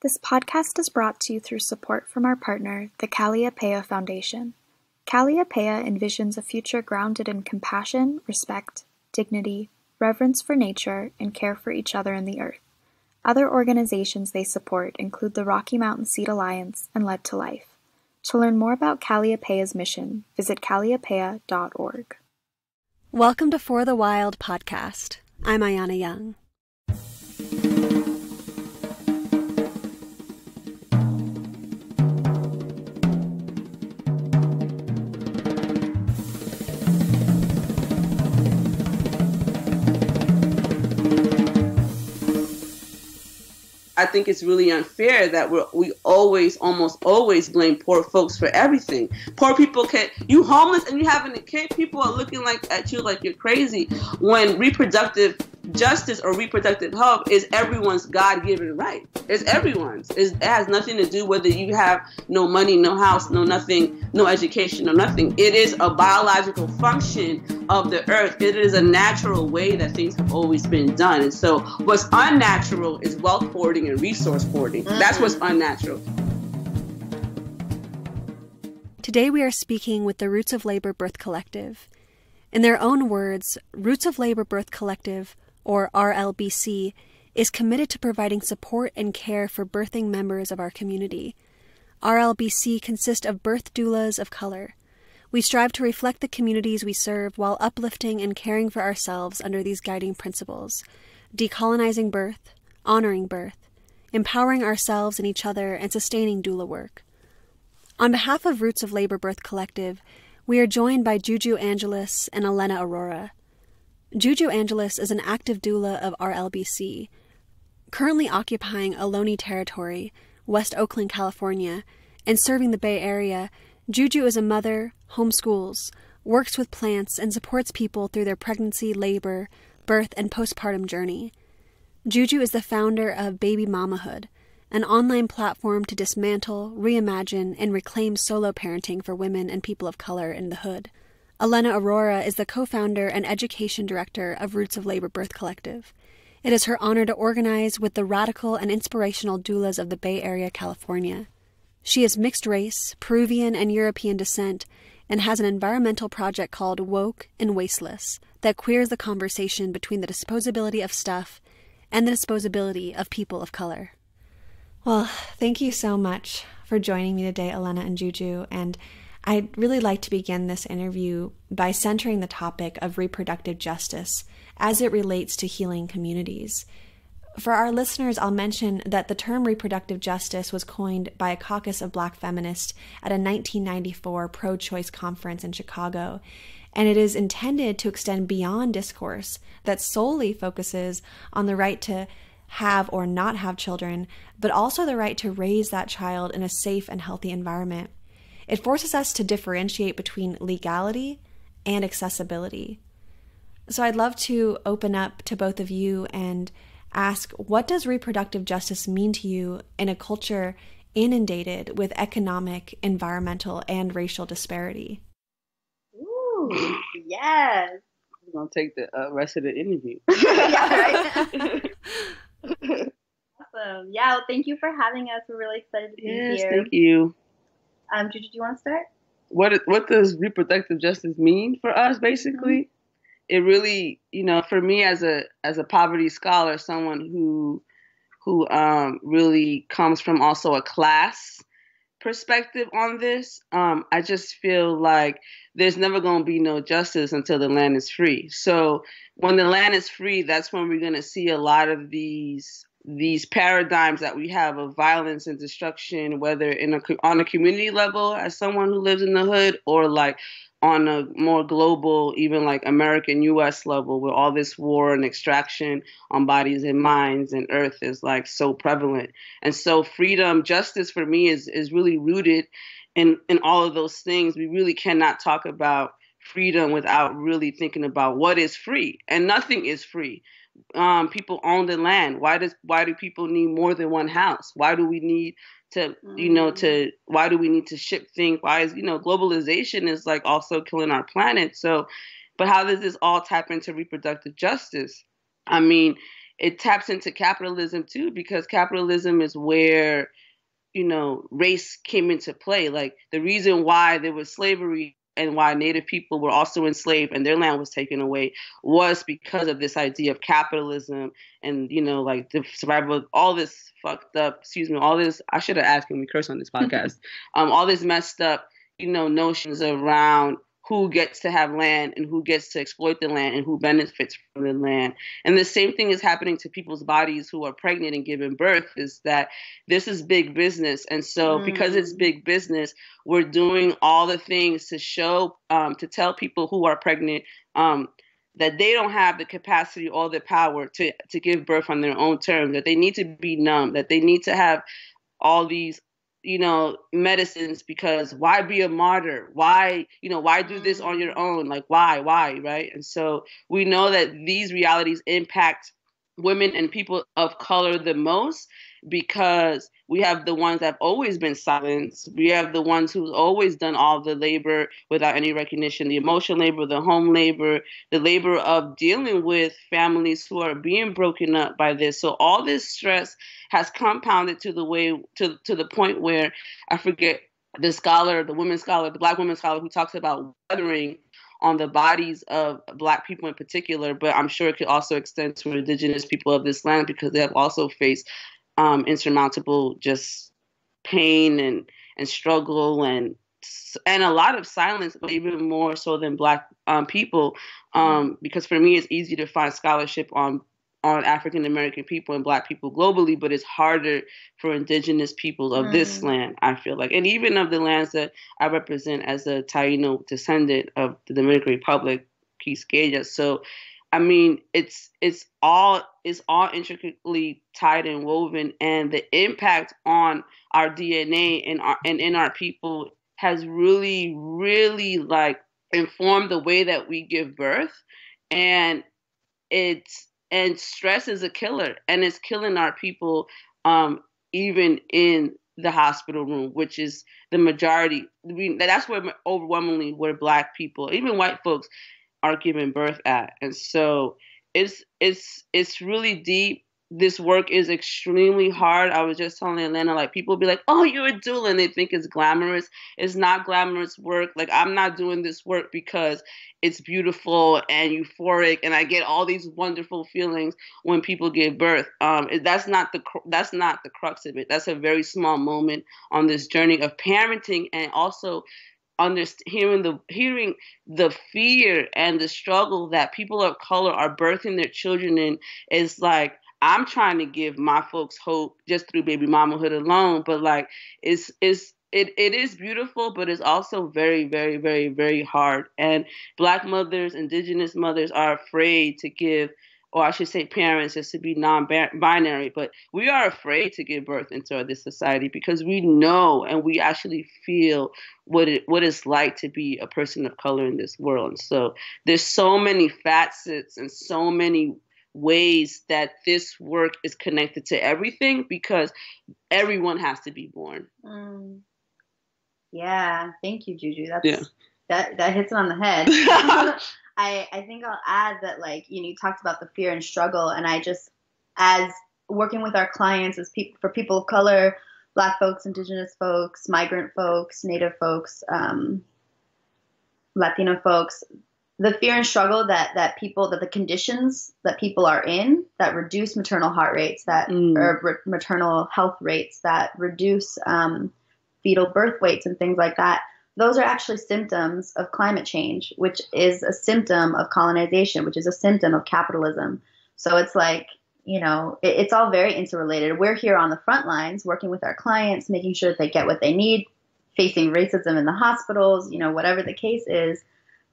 This podcast is brought to you through support from our partner, the Kalliopeia Foundation. Kalliopeia envisions a future grounded in compassion, respect, dignity, reverence for nature, and care for each other and the earth. Other organizations they support include the Rocky Mountain Seed Alliance and Lead to Life. To learn more about Kalliopeia's mission, visit kalliopeia.org. Welcome to For the Wild podcast. I'm Ayana Young. I think it's really unfair that we we always, almost always blame poor folks for everything. Poor people can, you homeless and you having a kid, people are looking like at you like you're crazy. When reproductive justice or reproductive health is everyone's God-given right. It's everyone's. It's, it has nothing to do whether you have no money, no house, no nothing, no education, no nothing. It is a biological function of the earth. It is a natural way that things have always been done. And so what's unnatural is wealth hoarding and resource hoarding. Mm-hmm. That's what's unnatural. Today we are speaking with the Roots of Labor Birth Collective. In their own words, Roots of Labor Birth Collective or RLBC, is committed to providing support and care for birthing members of our community. RLBC consists of birth doulas of color. We strive to reflect the communities we serve while uplifting and caring for ourselves under these guiding principles decolonizing birth, honoring birth, empowering ourselves and each other, and sustaining doula work. On behalf of Roots of Labor Birth Collective, we are joined by Juju Angeles and Elena Aurora. Juju Angeles is an active doula of RLBC, currently occupying Ohlone territory, West Oakland, California, and serving the Bay Area. Juju is a mother, homeschools, works with plants, and supports people through their pregnancy, labor, birth, and postpartum journey. Juju is the founder of Baby Mamahood, an online platform to dismantle, reimagine, and reclaim solo parenting for women and people of color in the hood. Elena Aurora is the co founder and education director of Roots of Labor Birth Collective. It is her honor to organize with the radical and inspirational doulas of the Bay Area, California. She is mixed race, Peruvian and European descent, and has an environmental project called Woke and Wasteless that queers the conversation between the disposability of stuff and the disposability of people of color. Well, thank you so much for joining me today, Elena and Juju, and I'd really like to begin this interview by centering the topic of reproductive justice as it relates to healing communities. For our listeners, I'll mention that the term reproductive justice was coined by a caucus of black feminists at a 1994 pro choice conference in Chicago, and it is intended to extend beyond discourse that solely focuses on the right to have or not have children, but also the right to raise that child in a safe and healthy environment. It forces us to differentiate between legality and accessibility. So I'd love to open up to both of you and ask what does reproductive justice mean to you in a culture inundated with economic, environmental, and racial disparity? Ooh, yes. I'm going to take the uh, rest of the interview. awesome. Yeah, well, thank you for having us. We're really excited to be yes, here. Thank you. Um, Juju, do you want to start? What what does reproductive justice mean for us? Basically, mm-hmm. it really, you know, for me as a as a poverty scholar, someone who who um, really comes from also a class perspective on this, um, I just feel like there's never going to be no justice until the land is free. So when the land is free, that's when we're going to see a lot of these these paradigms that we have of violence and destruction, whether in a, on a community level as someone who lives in the hood, or like on a more global, even like American U.S. level, where all this war and extraction on bodies and minds and earth is like so prevalent. And so, freedom, justice for me is is really rooted in in all of those things. We really cannot talk about freedom without really thinking about what is free, and nothing is free um, people own the land? Why does why do people need more than one house? Why do we need to you know to mm. why do we need to ship things? Why is you know globalization is like also killing our planet? So, but how does this all tap into reproductive justice? I mean, it taps into capitalism too because capitalism is where you know race came into play like the reason why there was slavery and why native people were also enslaved and their land was taken away was because of this idea of capitalism and you know like the survival of all this fucked up excuse me all this i should have asked when we curse on this podcast. Um all this messed up you know notions around who gets to have land and who gets to exploit the land and who benefits from the land. And the same thing is happening to people's bodies who are pregnant and giving birth is that this is big business. And so, mm. because it's big business, we're doing all the things to show, um, to tell people who are pregnant. Um, that they don't have the capacity or the power to to give birth on their own terms that they need to be numb that they need to have all these you know medicines because why be a martyr? Why you know why do this on your mm. own? Like why why right? And so we know that these realities impact women and people of color the most because we have the ones that have always been silenced. We have the ones who've always done all the labor without any recognition, the emotional labor, the home labor, the labor of dealing with families who are being broken up by this. So all this stress has compounded to the way to to the point where I forget the scholar, the women scholar, the black women scholar who talks about weathering on the bodies of black people in particular, but I'm sure it could also extend to indigenous people of this land because they have also faced um, insurmountable just pain and and struggle and and a lot of silence, but even more so than black um, people, um, because for me it's easy to find scholarship on on African American people and black people globally, but it's harder for indigenous people of mm. this land, I feel like. And even of the lands that I represent as a Taino descendant of the Dominican Republic, Quisqueya. So I mean, it's it's all it's all intricately tied and woven, and the impact on our DNA and our and in our people has really, really like informed the way that we give birth, and it's and stress is a killer, and it's killing our people, um, even in the hospital room, which is the majority. I mean, that's where overwhelmingly where black people, even white folks, are giving birth at. And so it's it's it's really deep. This work is extremely hard. I was just telling Atlanta, like people be like, "Oh, you're a doula," and they think it's glamorous. It's not glamorous work. Like I'm not doing this work because it's beautiful and euphoric, and I get all these wonderful feelings when people give birth. Um, that's not the that's not the crux of it. That's a very small moment on this journey of parenting and also understand hearing the hearing the fear and the struggle that people of color are birthing their children in is like I'm trying to give my folks hope just through baby mamahood alone, but like it's it's it, it is beautiful, but it's also very, very, very, very hard. And black mothers, indigenous mothers are afraid to give or I should say parents, is to be non-binary, but we are afraid to give birth into this society because we know and we actually feel what it what it's like to be a person of color in this world. And so there's so many facets and so many ways that this work is connected to everything because everyone has to be born. Mm. Yeah, thank you, Juju. That's yeah. that that hits it on the head. I, I think I'll add that like you know you talked about the fear and struggle and I just as working with our clients as people for people of color, black folks, indigenous folks, migrant folks, native folks, um, Latino folks, the fear and struggle that that people that the conditions that people are in that reduce maternal heart rates that mm. or re- maternal health rates that reduce um, fetal birth weights and things like that those are actually symptoms of climate change, which is a symptom of colonization, which is a symptom of capitalism. So it's like, you know, it, it's all very interrelated. We're here on the front lines working with our clients, making sure that they get what they need, facing racism in the hospitals, you know, whatever the case is.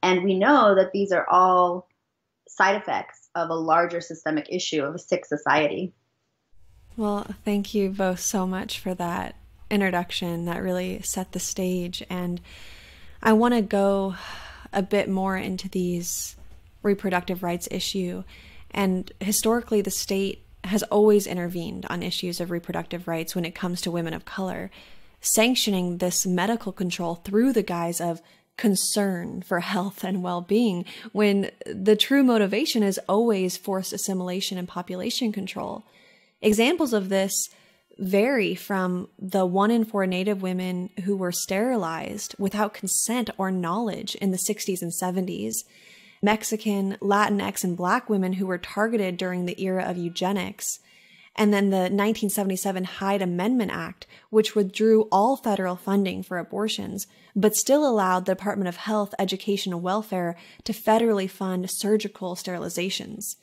And we know that these are all side effects of a larger systemic issue of a sick society. Well, thank you both so much for that introduction that really set the stage. And I want to go a bit more into these reproductive rights issue. And historically, the state has always intervened on issues of reproductive rights when it comes to women of color, sanctioning this medical control through the guise of concern for health and well being when the true motivation is always forced assimilation and population control. Examples of this vary from the one in four Native women who were sterilized without consent or knowledge in the 60s and 70s, Mexican, Latinx, and Black women who were targeted during the era of eugenics, and then the 1977 Hyde Amendment Act, which withdrew all federal funding for abortions, but still allowed the Department of Health, Education, and Welfare to federally fund surgical sterilizations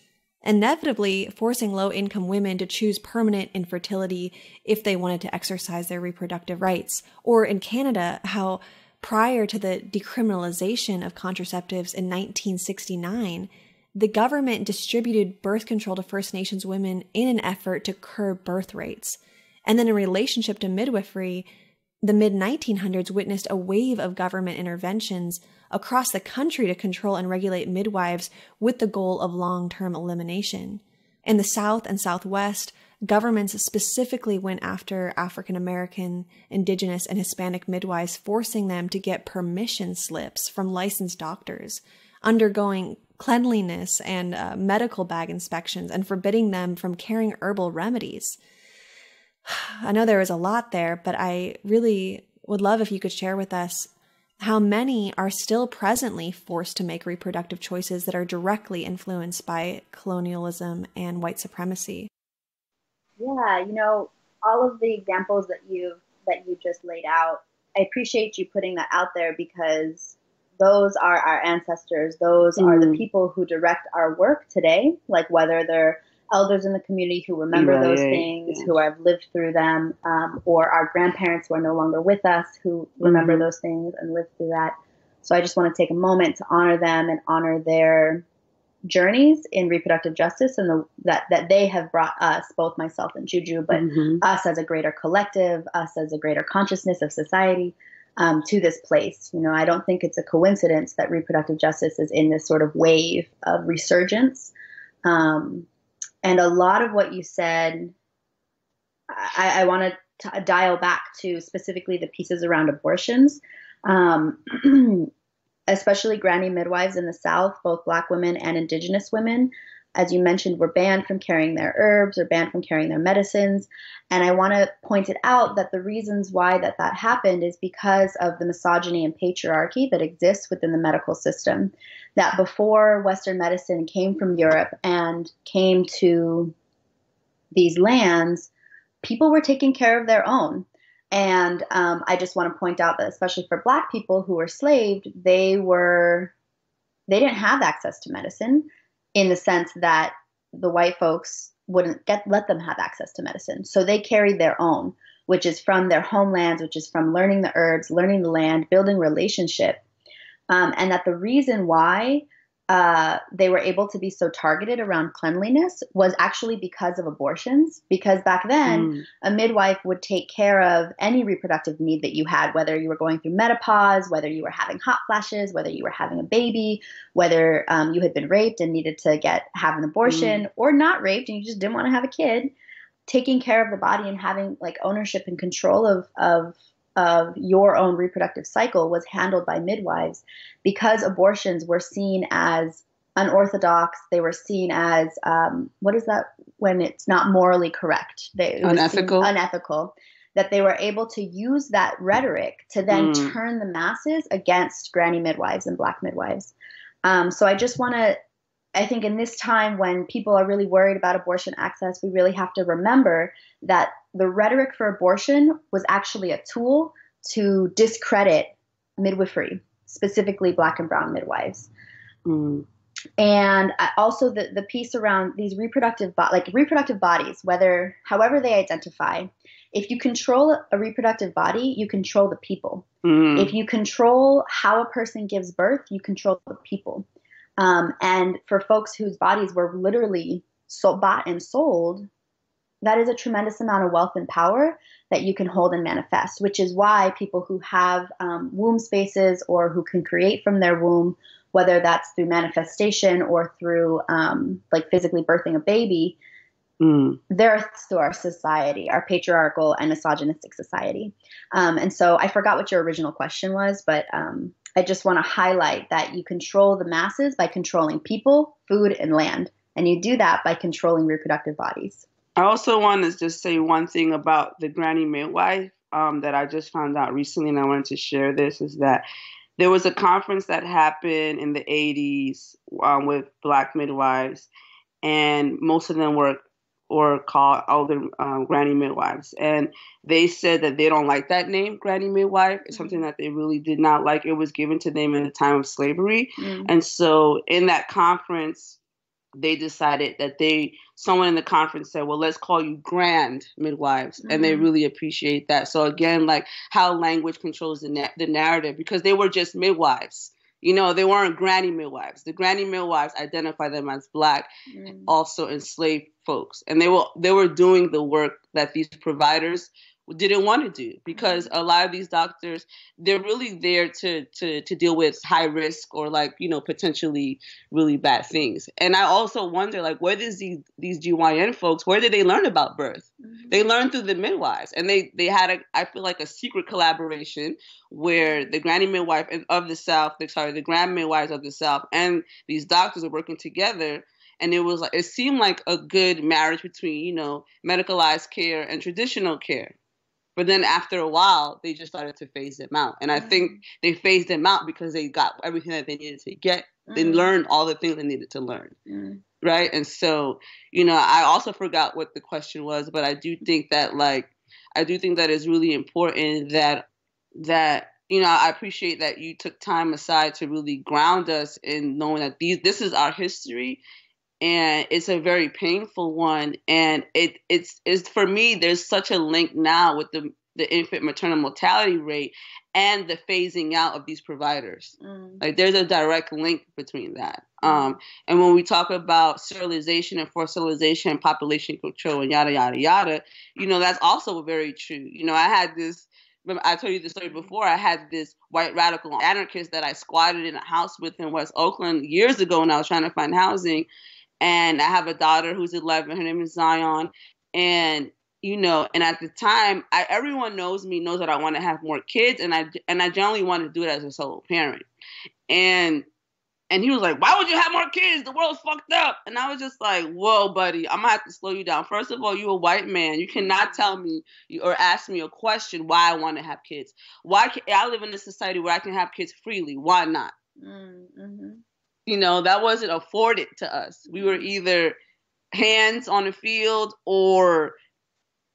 inevitably forcing low income women to choose permanent infertility if they wanted to exercise their reproductive rights. Or in Canada, how prior to the decriminalization of contraceptives in 1969, the government distributed birth control to First Nations women in an effort to curb birth rates. And then in relationship to midwifery, the mid 1900s witnessed a wave of government interventions across the country to control and regulate midwives with the goal of long term elimination. In the South and Southwest, governments specifically went after African American, Indigenous, and Hispanic midwives, forcing them to get permission slips from licensed doctors, undergoing cleanliness and uh, medical bag inspections, and forbidding them from carrying herbal remedies. I know there was a lot there, but I really would love if you could share with us how many are still presently forced to make reproductive choices that are directly influenced by colonialism and white supremacy. Yeah, you know, all of the examples that you that you just laid out, I appreciate you putting that out there because those are our ancestors. Those mm. are the mm. people who direct our work today, like whether they're elders in the community who remember right, those things, yeah. who have lived through them, um, or our grandparents who are no longer with us who remember mm-hmm. those things and lived through that. So I just want to take a moment to honor them and honor their journeys in reproductive justice and the, that that they have brought us, both myself and Juju, but mm-hmm. us as a greater collective, us as a greater consciousness of society. Um, to this place. You know, I don't think it's a coincidence that reproductive justice is in this sort of wave of resurgence. Um, and a lot of what you said, I, I want to dial back to specifically the pieces around abortions, um, especially granny midwives in the South, both Black women and Indigenous women as you mentioned, were banned from carrying their herbs or banned from carrying their medicines. And I want to point it out that the reasons why that that happened is because of the misogyny and patriarchy that exists within the medical system. That before Western medicine came from Europe and came to these lands, people were taking care of their own. And um, I just want to point out that, especially for Black people who were slaved, they were they didn't have access to medicine in the sense that the white folks wouldn't get let them have access to medicine. So they carried their own, which is from their homelands, which is from learning the herbs, learning the land, building relationship. Um, and that the reason why uh, they were able to be so targeted around cleanliness was actually because of abortions. Because back then, mm. a midwife would take care of any reproductive need that you had, whether you were going through menopause, whether you were having hot flashes, whether you were having a baby, whether um, you had been raped and needed to get have an abortion, mm. or not raped and you just didn't want to have a kid. Taking care of the body and having like ownership and control of of of your own reproductive cycle was handled by midwives because abortions were seen as unorthodox. They were seen as um, what is that when it's not morally correct? They, unethical. Unethical. That they were able to use that rhetoric to then mm. turn the masses against granny midwives and black midwives. Um, so I just want to I think in this time when people are really worried about abortion access, we really have to remember that the rhetoric for abortion was actually a tool to discredit midwifery, specifically black and brown midwives. Mm. And also the, the piece around these reproductive bo- like reproductive bodies, whether however they identify, if you control a reproductive body, you control the people. Mm. If you control how a person gives birth, you control the people. Um, and for folks whose bodies were literally so bought and sold, that is a tremendous amount of wealth and power that you can hold and manifest, which is why people who have um, womb spaces or who can create from their womb, whether that's through manifestation or through um, like physically birthing a baby, mm. they're to our society, our patriarchal and misogynistic society. Um, and so I forgot what your original question was, but um, I just want to highlight that you control the masses by controlling people, food, and land. And you do that by controlling reproductive bodies. I also want to just say one thing about the granny midwife um, that I just found out recently, and I wanted to share this is that there was a conference that happened in the 80s um, with black midwives, and most of them were or called older um, granny midwives. And they said that they don't like that name, granny midwife. It's something mm-hmm. that they really did not like. It was given to them in the time of slavery. Mm. And so in that conference, they decided that they someone in the conference said well let's call you grand midwives mm-hmm. and they mm-hmm. really appreciate that so again like how language controls the, na- the narrative because they were just midwives you know they weren't granny midwives the granny midwives identify them as black mm-hmm. also enslaved folks and they were they were doing the work that these providers didn't want to do because mm-hmm. a lot of these doctors they're really there to to to deal with high risk or like you know potentially really bad things and i also wonder like where does these these gyn folks where did they learn about birth mm-hmm. they learned through the midwives and they they had a i feel like a secret collaboration where the granny midwife of the south the, sorry the grand midwives of the south and these doctors are working together and it was like it seemed like a good marriage between you know medicalized care and traditional care but then after a while, they just started to phase them out. And I mm think they phased them out because they got everything that they needed to get. mm They learned all the things they needed to learn. mm Right. And so, you know, I also forgot what the question was, but I do think that, like, I do think that it's really important that, that, you know, I appreciate that you took time aside to really ground us in knowing that these, this is our history and it's a very painful one and it it's it's for me there's such a link now with the the infant maternal mortality rate and the phasing out of these providers mm. like there's a direct link between that mm. um, and when we talk about sterilization and forced sterilization and population control and yada yada yada you know that's also very true you know i had this Remember, I told you the story before. I had this white radical anarchist that I squatted in a house with in West Oakland years ago when I was trying to find housing and I have a daughter who's 11. Her name is Zion, and you know, and at the time, I everyone knows me knows that I want to have more kids, and I and I generally want to do it as a solo parent, and and he was like, "Why would you have more kids? The world's fucked up." And I was just like, "Whoa, buddy, I'm gonna have to slow you down. First of all, you're a white man. You cannot tell me or ask me a question why I want to have kids. Why can, I live in a society where I can have kids freely? Why not?" Mm-hmm you know, that wasn't afforded to us. We were mm-hmm. either hands on the field or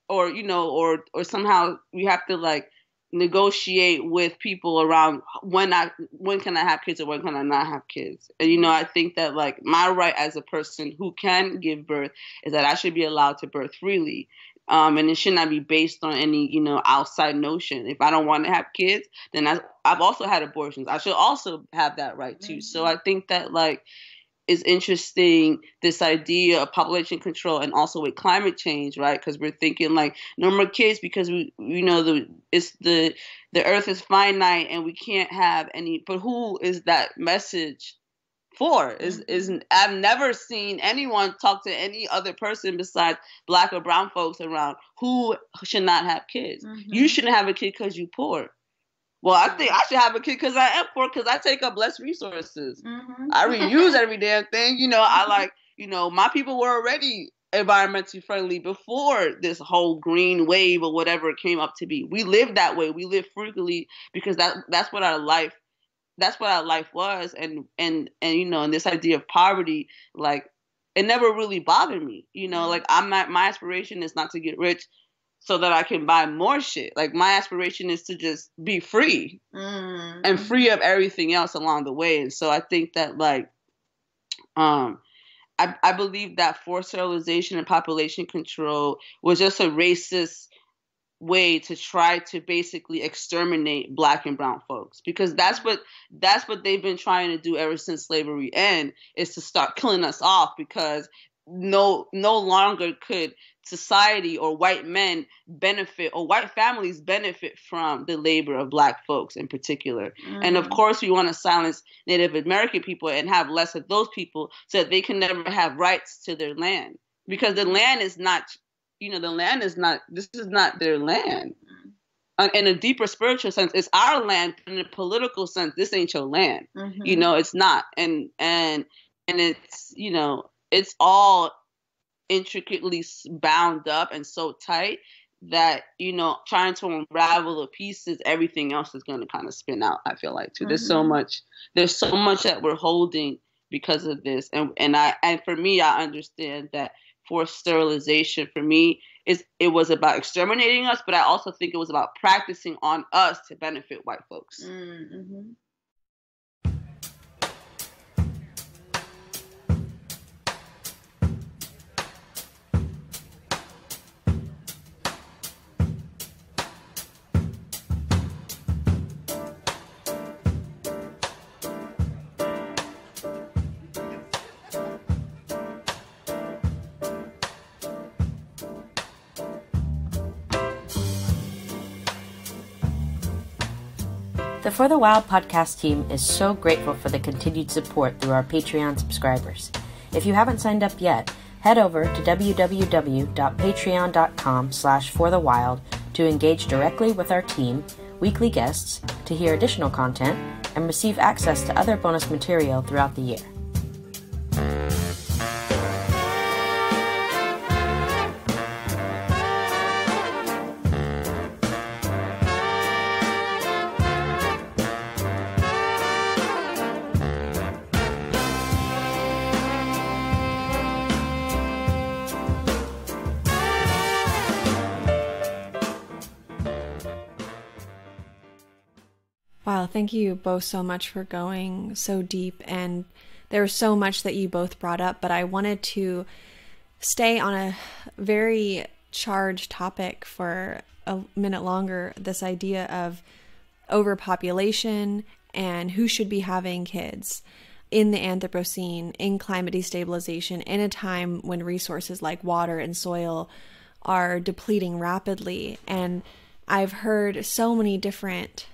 or you know or or somehow we have to like negotiate with people around when I when can I have kids or when can I not have kids. And you know, I think that like my right as a person who can give birth is that I should be allowed to birth freely. Um, and it should not be based on any, you know, outside notion. If I don't want to have kids, then I, I've also had abortions. I should also have that right too. Mm-hmm. So I think that like is interesting this idea of population control and also with climate change, right? Because we're thinking like no more kids because we, you know, the it's the the Earth is finite and we can't have any. But who is that message for is is I've never seen anyone talk to any other person besides black or brown folks around who should not have kids. Mm-hmm. You shouldn't have a kid because you poor. Well, I think I should have a kid because I am poor because I take up less resources. Mm-hmm. I reuse every damn thing. You know, I like you know my people were already environmentally friendly before this whole green wave or whatever it came up to be. We lived that way. We lived frugally because that that's what our life that's what our life was and and and you know and this idea of poverty like it never really bothered me you know like i'm not my aspiration is not to get rich so that i can buy more shit. Like my aspiration is to just be free mm. and free of everything else along the way. And so i think that like um I, I believe that forced sterilization and population control was just a racist way to try to basically exterminate black and brown folks because that's what that's what they've been trying to do ever since slavery end is to start killing us off because no no longer could society or white men benefit or white families benefit from the labor of black folks in particular mm. and of mm. course we want to silence native american people and have less of those people so that they can never have rights to their land because the land is not you know, the land is not, this is not their land. uh, in a deeper spiritual sense, it's our land. In a political sense, this ain't your land. Mm-hmm. You know, it's not. And and and it's you know, it's all intricately bound up and so tight that you know trying to unravel the pieces everything else is going to kind of spin out i feel like too mm-hmm. there's so mm-hmm. much there's so much that we're holding because of this and and i and for me i understand that forced sterilization for me is it was about exterminating us but i also think it was about practicing on us to benefit white folks mm-hmm. For the Wild podcast team is so grateful for the continued support through our Patreon subscribers. If you haven't signed up yet, head over to www.patreon.com slash forthewild to engage directly with our team, weekly guests, to hear additional content, and receive access to other bonus material throughout the year. Thank you both so much for going so deep. And there was so much that you both brought up, but I wanted to stay on a very charged topic for a minute longer this idea of overpopulation and who should be having kids in the Anthropocene, in climate destabilization, in a time when resources like water and soil are depleting rapidly. And I've heard so many different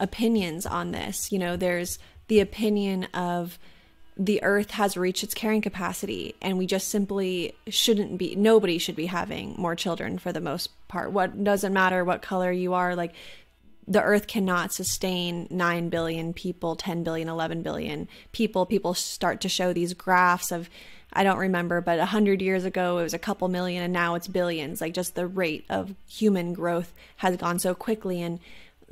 opinions on this. You know, there's the opinion of the earth has reached its carrying capacity and we just simply shouldn't be nobody should be having more children for the most part. What doesn't matter what color you are like the earth cannot sustain 9 billion people 10 billion 11 billion people. People start to show these graphs of i don't remember but 100 years ago it was a couple million and now it's billions. Like just the rate of human growth has gone so quickly and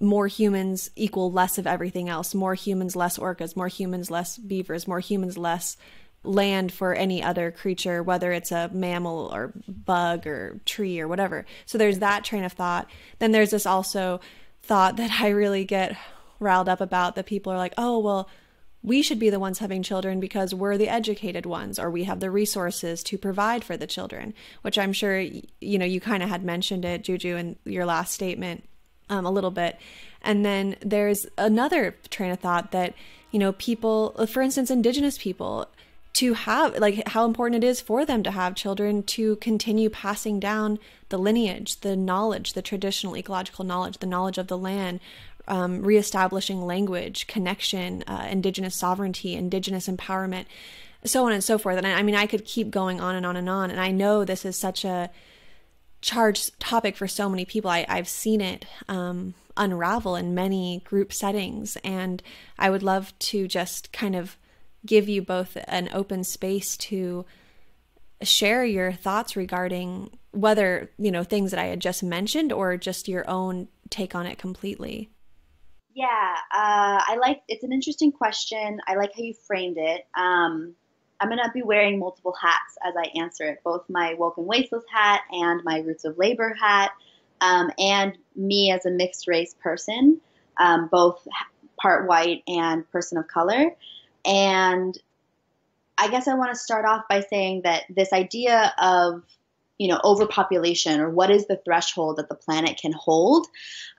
more humans equal less of everything else. More humans, less orcas. More humans, less beavers. More humans, less land for any other creature, whether it's a mammal or bug or tree or whatever. So there's that train of thought. Then there's this also thought that I really get riled up about that people are like, oh, well, we should be the ones having children because we're the educated ones or we have the resources to provide for the children, which I'm sure, you know, you kind of had mentioned it, Juju, in your last statement um, a little bit. And then there's another train of thought that, you know, people, for instance, indigenous people, to have like how important it is for them to have children to continue passing down the lineage, the knowledge, the traditional ecological knowledge, the knowledge of the land, um, reestablishing language, connection, uh, indigenous sovereignty, indigenous empowerment, so on and so forth. And I, I mean, I could keep going on and on and on. And I know this is such a charged topic for so many people. I, I've seen it um, unravel in many group settings, and I would love to just kind of give you both an open space to share your thoughts regarding whether you know things that I had just mentioned or just your own take on it completely. Yeah, uh, I like. It's an interesting question. I like how you framed it. Um, I'm going to be wearing multiple hats as I answer it, both my Woke and Wasteless hat and my Roots of Labor hat, um, and me as a mixed race person, um, both part white and person of color. And I guess I want to start off by saying that this idea of you know overpopulation or what is the threshold that the planet can hold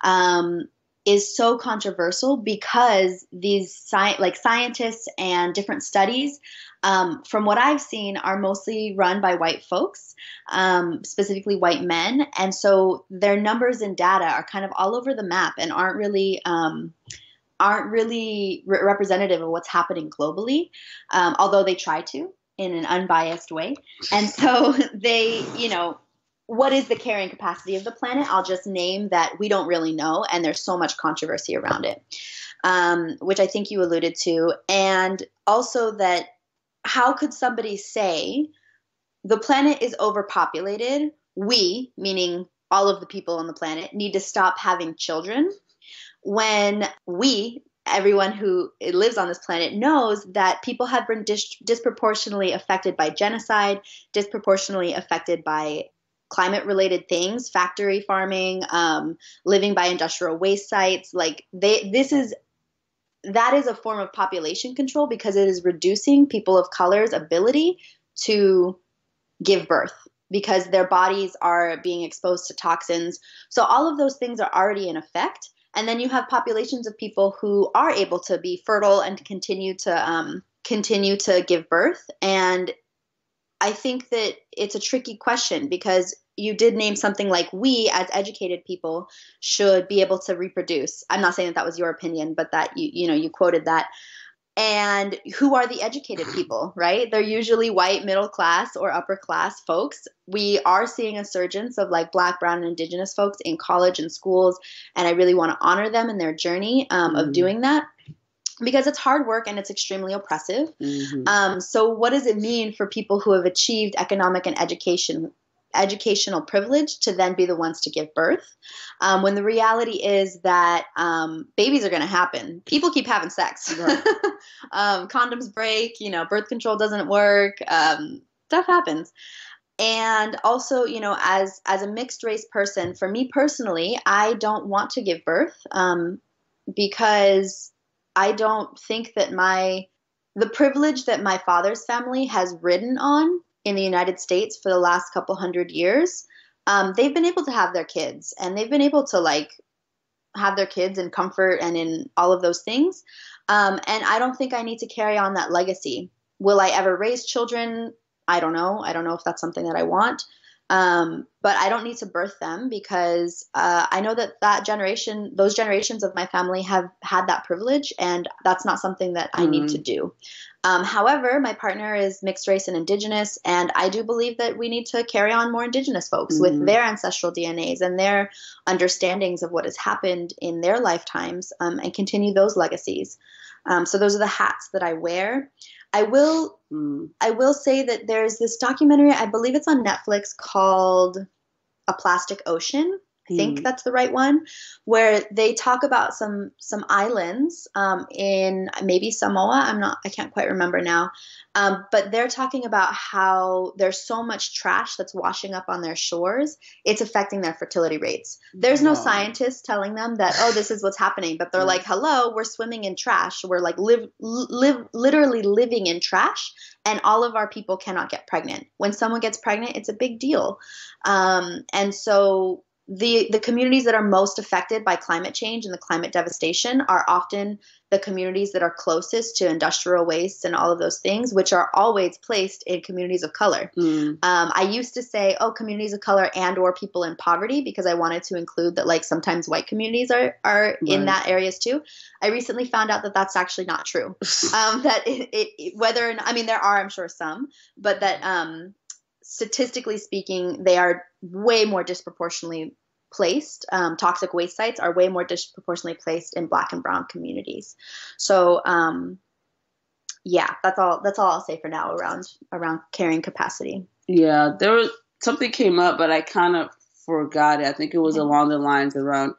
um, is so controversial because these sci- like scientists and different studies um, from what I've seen, are mostly run by white folks, um, specifically white men. And so their numbers and data are kind of all over the map and aren't really. Um, aren't really re- representative of what's happening globally, um, although they try to in an unbiased way. And so they, you know, what is the carrying capacity of the planet? I'll just name that we don't really know, and there's so much controversy around it, um, which I think you alluded to. And also that how could somebody say the planet is overpopulated? We, meaning all of the people on the planet, need to stop having children when we, everyone who lives on this planet knows that people have been dis- disproportionately affected by genocide, disproportionately affected by climate related things factory farming um, living by industrial waste sites like they this is that is a form of population control because it is reducing people of color's ability to give birth because their bodies are being exposed to toxins so all of those things are already in effect and then you have populations of people who are able to be fertile and continue to um, continue to give birth. And I think that it's a tricky question because you did name something like we as educated people should be able to reproduce. I'm not saying that that was your opinion, but that you you know you quoted that and who are the educated people, right? They're usually white, middle class, or upper class folks. We are seeing a surgence of like black, brown, and indigenous folks in college and schools, and I really want to honor them in their journey um, mm-hmm. of doing that because it's hard work and it's extremely oppressive. Mm-hmm. Um, so, what does it mean for people who have achieved economic and education educational privilege to then be the ones to give birth um, when the reality is that um, babies are going to happen people keep having sex right. um, condoms break you know birth control doesn't work um, stuff happens and also you know as as a mixed race person for me personally i don't want to give birth um, because i don't think that my the privilege that my father's family has ridden on in the United States for the last couple hundred years, um, they've been able to have their kids and they've been able to like have their kids in comfort and in all of those things. Um, and I don't think I need to carry on that legacy. Will I ever raise children? I don't know. I don't know if that's something that I want. Um, but I don't need to birth them because uh, I know that that generation, those generations of my family have had that privilege, and that's not something that I mm-hmm. need to do. Um, however, my partner is mixed race and indigenous, and I do believe that we need to carry on more indigenous folks mm-hmm. with their ancestral DNAs and their understandings of what has happened in their lifetimes um, and continue those legacies. Um, so those are the hats that I wear. I will. I will say that there's this documentary, I believe it's on Netflix called A Plastic Ocean. I think mm. that's the right one, where they talk about some some islands um, in maybe Samoa. I'm not, I can't quite remember now, um, but they're talking about how there's so much trash that's washing up on their shores. It's affecting their fertility rates. There's no scientists telling them that oh this is what's happening, but they're mm. like hello, we're swimming in trash. We're like live live literally living in trash, and all of our people cannot get pregnant. When someone gets pregnant, it's a big deal, um, and so the the communities that are most affected by climate change and the climate devastation are often the communities that are closest to industrial waste and all of those things, which are always placed in communities of color. Mm. Um, I used to say, oh, communities of color and or people in poverty because I wanted to include that like sometimes white communities are are right. in that areas too. I recently found out that that's actually not true. um, that it, it, whether or not, I mean there are I'm sure some, but that um, statistically speaking, they are way more disproportionately placed. Um, toxic waste sites are way more disproportionately placed in Black and Brown communities. So, um, yeah, that's all. That's all I'll say for now around around carrying capacity. Yeah, there was something came up, but I kind of forgot it. I think it was along the lines around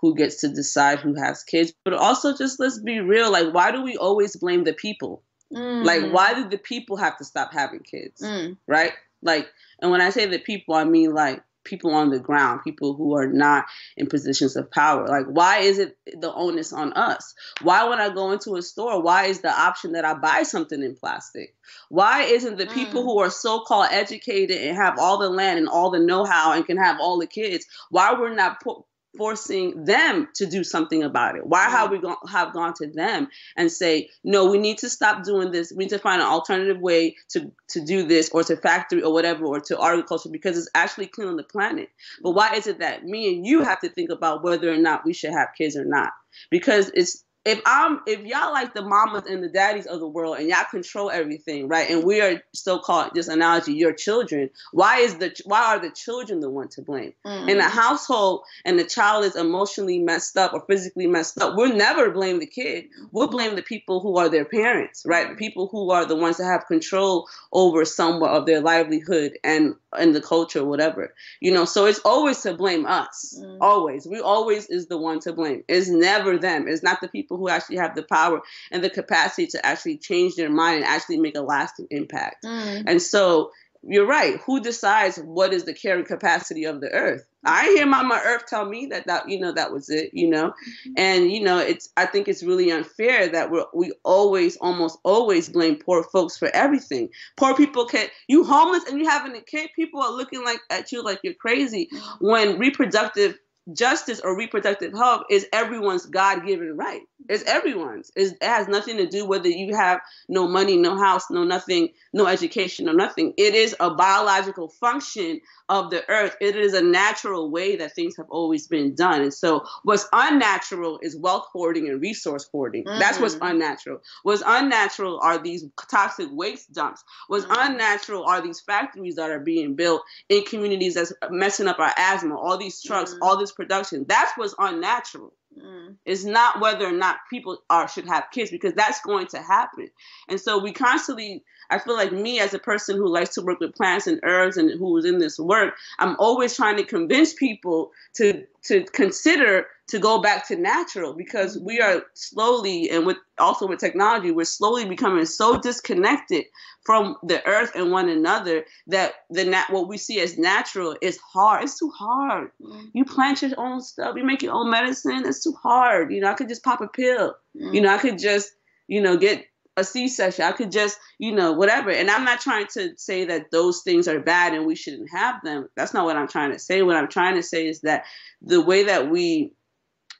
who gets to decide who has kids, but also just let's be real. Like, why do we always blame the people? Mm. Like, why do the people have to stop having kids? Mm. Right? Like, and when I say the people, I mean like people on the ground, people who are not in positions of power. Like, why is it the onus on us? Why, when I go into a store, why is the option that I buy something in plastic? Why isn't the people mm. who are so called educated and have all the land and all the know how and can have all the kids, why we're not put, forcing them to do something about it? Why have we go- have gone to them and say, no, we need to stop doing this. We need to find an alternative way to, to do this or to factory or whatever or to agriculture because it's actually clean on the planet. But why is it that me and you have to think about whether or not we should have kids or not? Because it's if I'm if y'all like the mamas and the daddies of the world and y'all control everything, right? And we are so called this analogy, your children. Why is the why are the children the one to blame? Mm. In a household and the child is emotionally messed up or physically messed up, we'll never blame the kid. We'll blame the people who are their parents, right? The people who are the ones that have control over somewhat of their livelihood and and the culture, whatever. You know, so it's always to blame us. Mm. Always. We always is the one to blame. It's never them. It's not the people who actually have the power and the capacity to actually change their mind and actually make a lasting impact. Mm. And so you're right. Who decides what is the carrying capacity of the earth? I hear Mama Earth tell me that that you know that was it, you know, mm-hmm. and you know it's. I think it's really unfair that we we always, almost always blame poor folks for everything. Poor people can you homeless and you having a kid. People are looking like at you like you're crazy mm-hmm. when reproductive justice or reproductive health is everyone's God given right. It's everyone's. It's, it has nothing to do whether you have no money, no house, no nothing, no education, no nothing. It is a biological function of the earth. It is a natural way that things have always been done. And so, what's unnatural is wealth hoarding and resource hoarding. Mm-hmm. That's what's mm-hmm. unnatural. What's unnatural are these toxic waste dumps. What's mm-hmm. unnatural are these factories that are being built in communities that's messing up our asthma, all these trucks, mm-hmm. all this production. That's what's unnatural. Mm. It's not whether or not people are should have kids because that's going to happen. And so we constantly I feel like me as a person who likes to work with plants and herbs and who is in this work, I'm always trying to convince people to to consider to go back to natural because we are slowly and with also with technology we're slowly becoming so disconnected from the earth and one another that the nat- what we see as natural is hard it's too hard mm. you plant your own stuff you make your own medicine it's too hard you know i could just pop a pill mm. you know i could just you know get a C-section. I could just, you know, whatever. And I'm not trying to say that those things are bad and we shouldn't have them. That's not what I'm trying to say. What I'm trying to say is that the way that we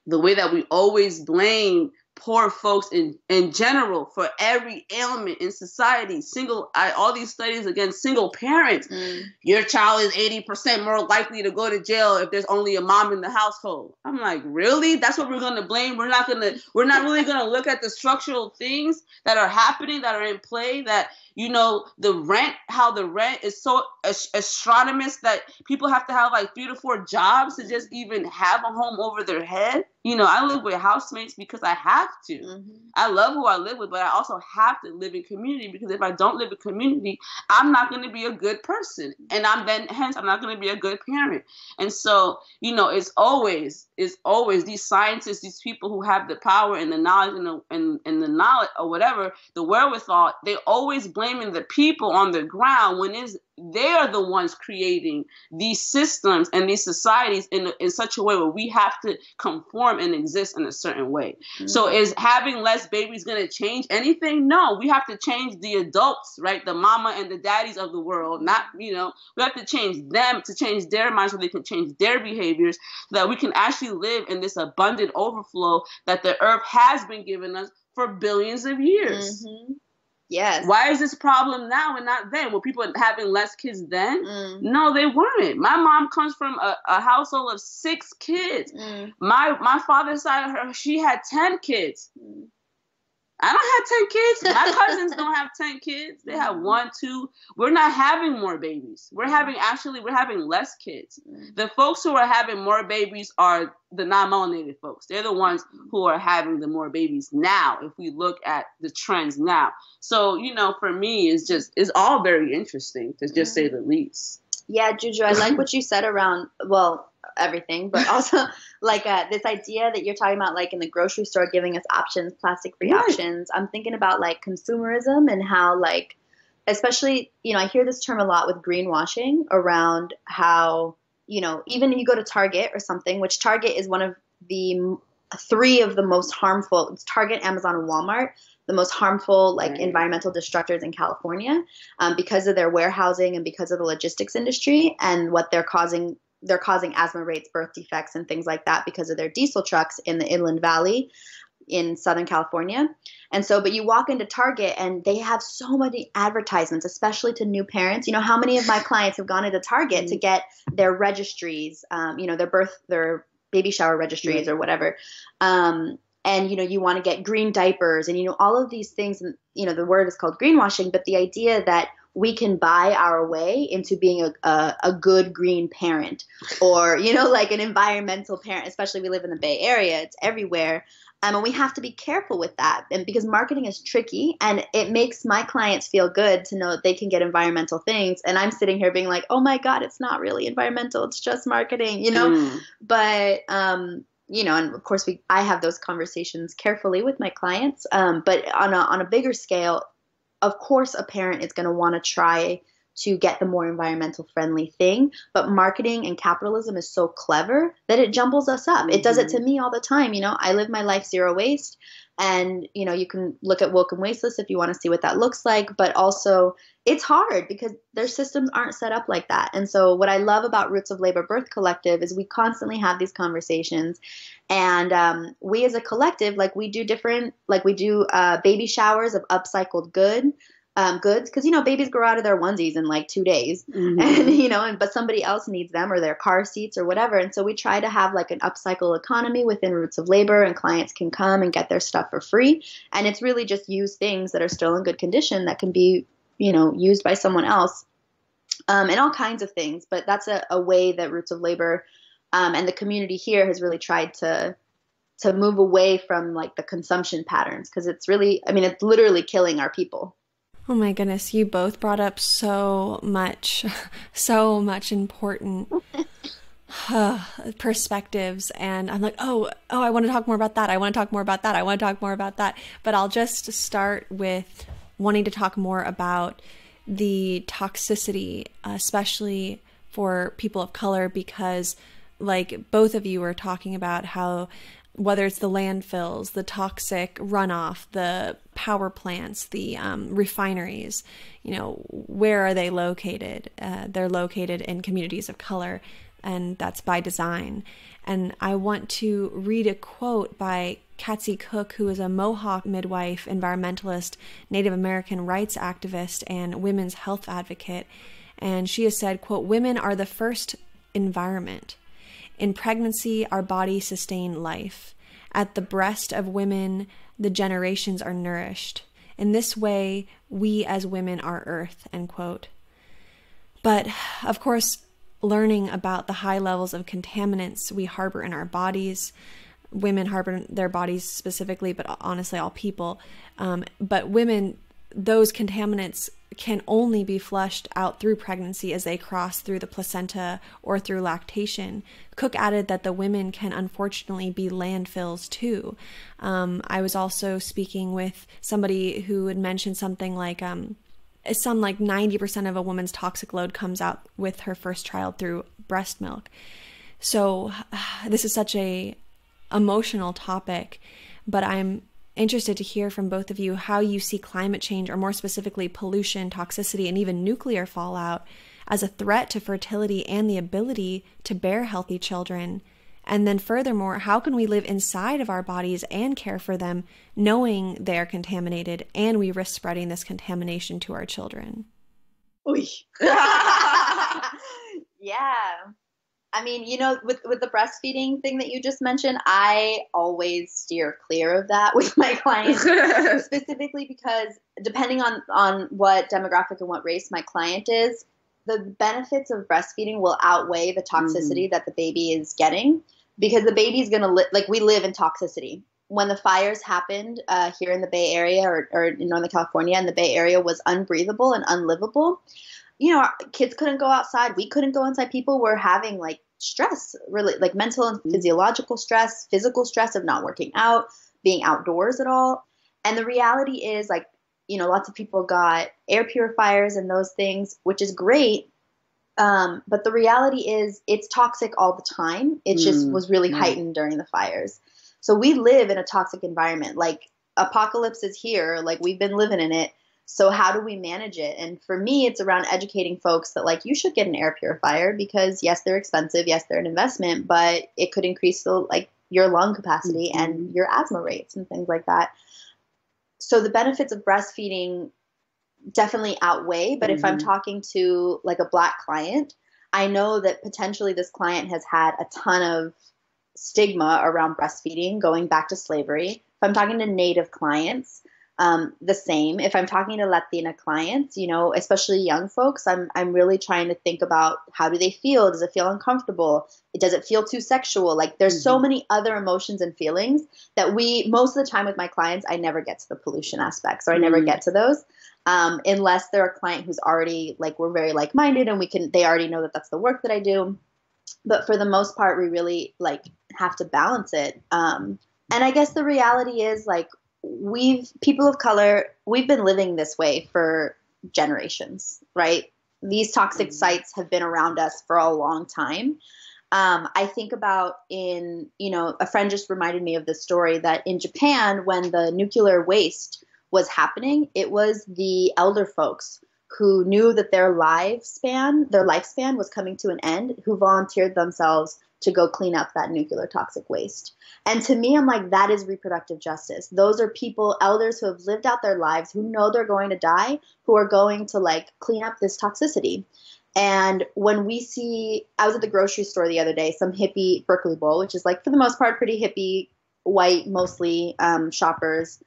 the way that we always blame poor folks in in general for every ailment in society. Single I, all these studies against single parents. Mm. your child is 80% more likely to go to jail if there's only a mom in the household. I'm like really? That's what we're going to blame? We're not going to we're not really going to look at the structural things that are happening that are in play that you know the rent how the rent is so astronomous that people have to have like three to four jobs to just even have a home over their head you know i live with housemates because i have to. Mm-hmm. i love who i live with but i also have to live in community because if i don't live in community i'm not going to be a good person. And i'm then hence i'm not going to be a good parent. And so you know it's always it's always these scientists these people who have the power and the knowledge and the, and, and the knowledge or whatever the wherewithal they always blaming the people on the ground when is they are the ones creating these systems and these societies in, in such a way where we have to conform and exist in a certain way. Mm-hmm. So is having less babies going to change anything? No, we have to change the adults, right? The mama and the daddies of the world, not, you know, we have to change them to change their minds so they can change their behaviors so that we can actually live in this abundant overflow that the earth has been given us for billions of years. Mm-hmm. Yes. Why is this problem now and not then? Were people having less kids then? Mm. No, they weren't. My mom comes from a, a household of six kids. Mm. My my father's side of her, she had ten kids. Mm. I don't have 10 kids. My cousins don't have 10 kids. They have mm-hmm. one, two. We're not having more babies. We're having actually, we're having less kids. The folks who are having more babies are the non melanated folks. They're the ones who are having the more babies now, if we look at the trends now. So, you know, for me, it's just, it's all very interesting to just say the least. Yeah, Juju, I like what you said around, well, everything, but also like uh, this idea that you're talking about, like in the grocery store, giving us options, plastic free right. options. I'm thinking about like consumerism and how, like, especially, you know, I hear this term a lot with greenwashing around how, you know, even if you go to Target or something, which Target is one of the three of the most harmful, it's Target, Amazon, and Walmart the most harmful like right. environmental destructors in California um, because of their warehousing and because of the logistics industry and what they're causing they're causing asthma rates, birth defects, and things like that because of their diesel trucks in the Inland Valley in Southern California. And so, but you walk into Target and they have so many advertisements, especially to new parents. You know, how many of my clients have gone into Target to get their registries, um, you know, their birth, their baby shower registries or whatever. Um, and you know you want to get green diapers and you know all of these things and you know the word is called greenwashing but the idea that we can buy our way into being a, a, a, good green parent or you know like an environmental parent especially we live in the bay area it's everywhere um, and we have to be careful with that and because marketing is tricky and it makes my clients feel good to know that they can get environmental things and i'm sitting here being like oh my god it's not really environmental it's just marketing you know mm. but um, you know, and of course we I have those conversations carefully with my clients. Um, but on a on a bigger scale, of course, a parent is going to want to try to get the more environmental friendly thing. But marketing and capitalism is so clever that it jumbles us up. Mm-hmm. It does it to mm-hmm. me all the time. You know, I live my life zero waste. And, you know, you can look at Woke and Wasteless if you want to see what that looks like. But also, it's hard because their systems aren't set up like that. And so, what I love about Roots of Labor Birth Collective is we constantly have these conversations. And um, we as a collective, like we do different, like we do uh, baby showers of upcycled good um, goods because you know babies grow out of their onesies in like two days. Mm-hmm. and you know and but somebody else needs them or their car seats or whatever. And so we try to have like an upcycle economy within roots of labor and clients can come and get their stuff for free. And it's really just use things that are still in good condition that can be you know used by someone else um, and all kinds of things. But that's a, a way that roots of labor um, and the community here has really tried to to move away from like the consumption patterns because it's really i mean it's literally killing our people Oh my goodness, you both brought up so much, so much important uh, perspectives. And I'm like, oh, oh, I want to talk more about that. I want to talk more about that. I want to talk more about that. But I'll just start with wanting to talk more about the toxicity, especially for people of color, because like both of you were talking about how whether it's the landfills, the toxic runoff, the power plants, the um, refineries, you know, where are they located? Uh, they're located in communities of color, and that's by design. And I want to read a quote by Katsi Cook, who is a Mohawk midwife, environmentalist, Native American rights activist, and women's health advocate. And she has said, quote, women are the first environment. In pregnancy, our bodies sustain life. At the breast of women, the generations are nourished. In this way, we as women are earth, end quote. But of course, learning about the high levels of contaminants we harbor in our bodies, women harbor their bodies specifically, but honestly, all people. Um, but women, those contaminants can only be flushed out through pregnancy as they cross through the placenta or through lactation. Cook added that the women can unfortunately be landfills too. Um, I was also speaking with somebody who had mentioned something like um, some like 90% of a woman's toxic load comes out with her first child through breast milk. So this is such a emotional topic, but I'm interested to hear from both of you how you see climate change, or more specifically, pollution, toxicity, and even nuclear fallout, as a threat to fertility and the ability to bear healthy children. And then, furthermore, how can we live inside of our bodies and care for them, knowing they are contaminated and we risk spreading this contamination to our children? yeah. I mean, you know, with with the breastfeeding thing that you just mentioned, I always steer clear of that with my clients, specifically because depending on on what demographic and what race my client is, the benefits of breastfeeding will outweigh the toxicity mm-hmm. that the baby is getting because the baby's gonna li- like we live in toxicity. When the fires happened uh, here in the Bay Area or, or in Northern California, and the Bay Area was unbreathable and unlivable you know, kids couldn't go outside. We couldn't go inside. People were having like stress, really like mental and mm-hmm. physiological stress, physical stress of not working out, being outdoors at all. And the reality is like, you know, lots of people got air purifiers and those things, which is great. Um, but the reality is it's toxic all the time. It just mm, was really heightened during the fires. So we live in a toxic environment. Like apocalypse is here. Like we've been living in it so how do we manage it? And for me, it's around educating folks that like you should get an air purifier because yes, they're expensive, yes, they're an investment, but it could increase the like your lung capacity mm-hmm. and your asthma rates and things like that. So the benefits of breastfeeding definitely outweigh, but mm-hmm. if I'm mm-hmm. talking to like a black client, I know that potentially this client has had a ton of stigma around breastfeeding going back to slavery. If I'm talking to Native clients, um, the same. If I'm talking to Latina clients, you know, especially young folks, I'm I'm really trying to think about how do they feel? Does it feel uncomfortable? Does it feel too sexual? Like there's mm-hmm. so many other emotions and feelings that we most of the time with my clients, I never get to the pollution aspects or I never mm-hmm. get to those. Um, unless they're a client who's already like we're very like minded and we can they already know that that's the work that I do. But for the most part, we really like have to balance it. Um, and I guess the reality is like we've people of color we've been living this way for generations right these toxic mm-hmm. sites have been around us for a long time um, i think about in you know a friend just reminded me of the story that in japan when the nuclear waste was happening it was the elder folks who knew that their lifespan their lifespan was coming to an end who volunteered themselves to go clean up that nuclear toxic waste. And to me, I'm like, that is reproductive justice. Those are people, elders who have lived out their lives, who know they're going to die, who are going to like clean up this toxicity. And when we see, I was at the grocery store the other day, some hippie Berkeley Bowl, which is like for the most part pretty hippie, white mostly um, shoppers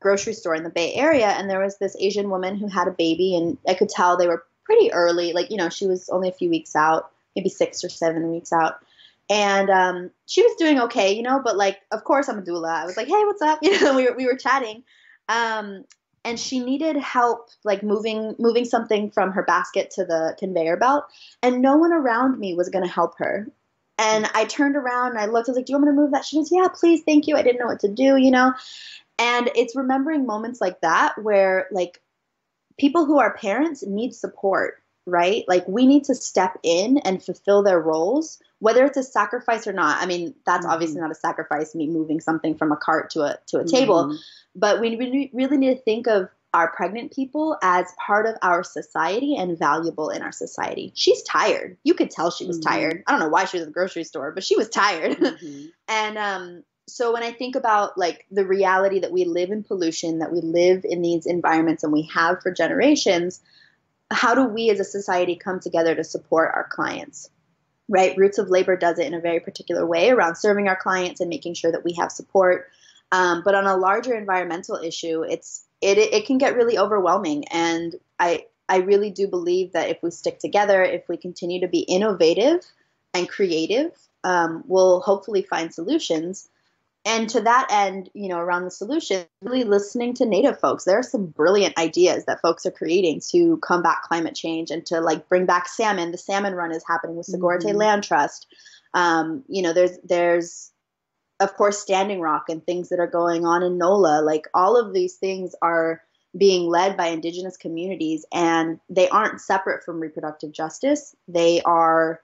grocery store in the Bay Area, and there was this Asian woman who had a baby, and I could tell they were pretty early, like you know she was only a few weeks out, maybe six or seven weeks out, and um, she was doing okay, you know. But like, of course, I'm a doula. I was like, "Hey, what's up?" You know, we were we were chatting, um, and she needed help, like moving moving something from her basket to the conveyor belt, and no one around me was going to help her. And I turned around and I looked. I was like, "Do you want me to move that?" She goes, "Yeah, please, thank you." I didn't know what to do, you know. And it's remembering moments like that where like people who are parents need support right? Like we need to step in and fulfill their roles, whether it's a sacrifice or not. I mean, that's mm-hmm. obviously not a sacrifice, me moving something from a cart to a to a mm-hmm. table, but we really need to think of our pregnant people as part of our society and valuable in our society. She's tired. You could tell she was mm-hmm. tired. I don't know why she was at the grocery store, but she was tired. Mm-hmm. and um so when I think about like the reality that we live in pollution, that we live in these environments and we have for generations, how do we as a society come together to support our clients? Right? Roots of Labor does it in a very particular way around serving our clients and making sure that we have support. Um, but on a larger environmental issue, it's it, it can get really overwhelming. And I I really do believe that if we stick together, if we continue to be innovative and creative, um, we'll hopefully find solutions and to that end, you know, around the solution, really listening to native folks. There are some brilliant ideas that folks are creating to combat climate change and to like bring back salmon. The salmon run is happening with Sogorea mm-hmm. Land Trust. Um, you know, there's there's of course Standing Rock and things that are going on in NOLA. Like all of these things are being led by indigenous communities and they aren't separate from reproductive justice. They are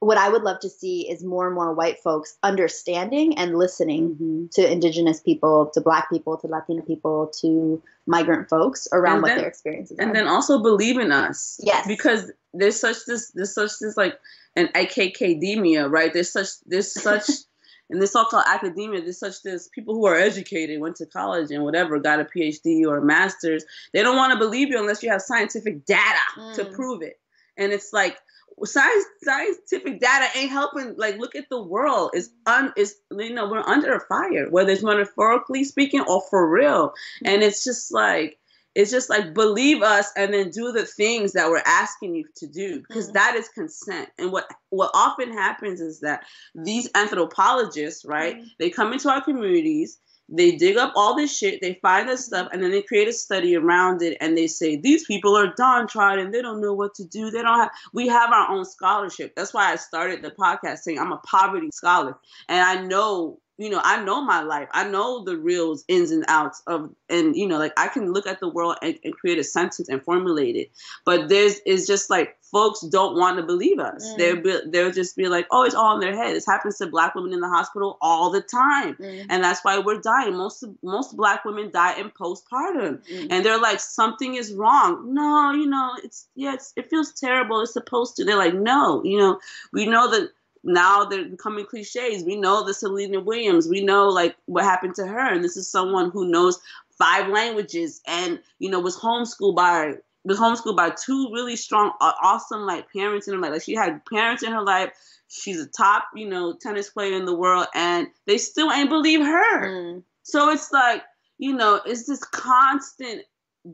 what I would love to see is more and more white folks understanding and listening mm-hmm. to indigenous people, to black people, to Latino people, to migrant folks around what their experiences are. and are. then also believe in us. Yes. Because there's such this there's such this like an academia, right? There's such there's such in this so-called academia, there's such this people who are educated, went to college and whatever, got a PhD or a master's. They don't want to believe you unless you have scientific data mm. to prove it. And it's like science scientific data ain't helping like look at the world is un is you know we're under a fire whether it's metaphorically speaking or for real and it's just like it's just like believe us and then do the things that we're asking you to do because mm-hmm. that is consent and what what often happens is that these anthropologists right mm-hmm. they come into our communities they dig up all this shit, they find this stuff, and then they create a study around it, and they say these people are downtrodden, they don't know what to do. They don't have. We have our own scholarship. That's why I started the podcast saying I'm a poverty scholar, and I know you know, I know my life. I know the reals ins and outs of, and you know, like I can look at the world and, and create a sentence and formulate it. But there's, is just like folks don't want to believe us. Mm. They'll be, they'll just be like, oh, it's all in their head. This happens to black women in the hospital all the time, mm. and that's why we're dying. Most most black women die in postpartum, mm. and they're like, something is wrong. No, you know, it's yeah, it's, it feels terrible. It's supposed to. They're like, no, you know, we know that now they're becoming cliches. We know the Serena Williams. We know like what happened to her, and this is someone who knows five languages and you know was homeschooled by was homeschooled by two really strong, awesome like parents in her life. Like she had parents in her life she's a top, you know, tennis player in the world, and they still ain't believe her. Mm. So it's like, you know, it's this constant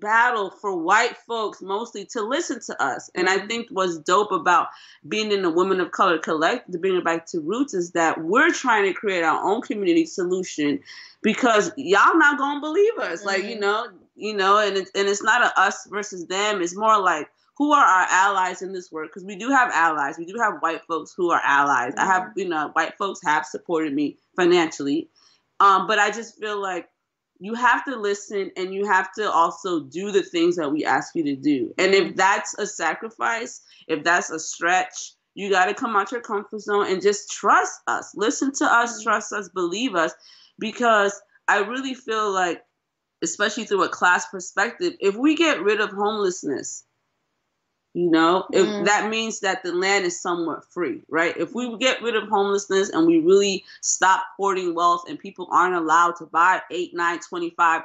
battle for white folks mostly to listen to us. And I mm-hmm. think what's dope about being in the Women of Color Collect, to bring it back to roots, is that we're trying to create our own community solution because y'all not gonna believe us. Mm-hmm. Like, you mm-hmm. know, you know, and it's and it's not a us versus them. It's more like who are our allies in this work? Because we do have allies. We do have white folks who are allies. Mm-hmm. I have, you know, white folks have supported me financially. Um, but I just feel like you have to listen and you have to also do the things that we ask you to do. And if that's a sacrifice, if that's a stretch, you got to come out your comfort zone and just trust us. Listen to us, mm-hmm. trust us, believe us because I really feel like especially through a class perspective, if we get rid of homelessness, you know, if mm. that means that the land is somewhat free, right? If we get rid of homelessness and we really stop hoarding wealth and people aren't allowed to buy 8, 9, 25,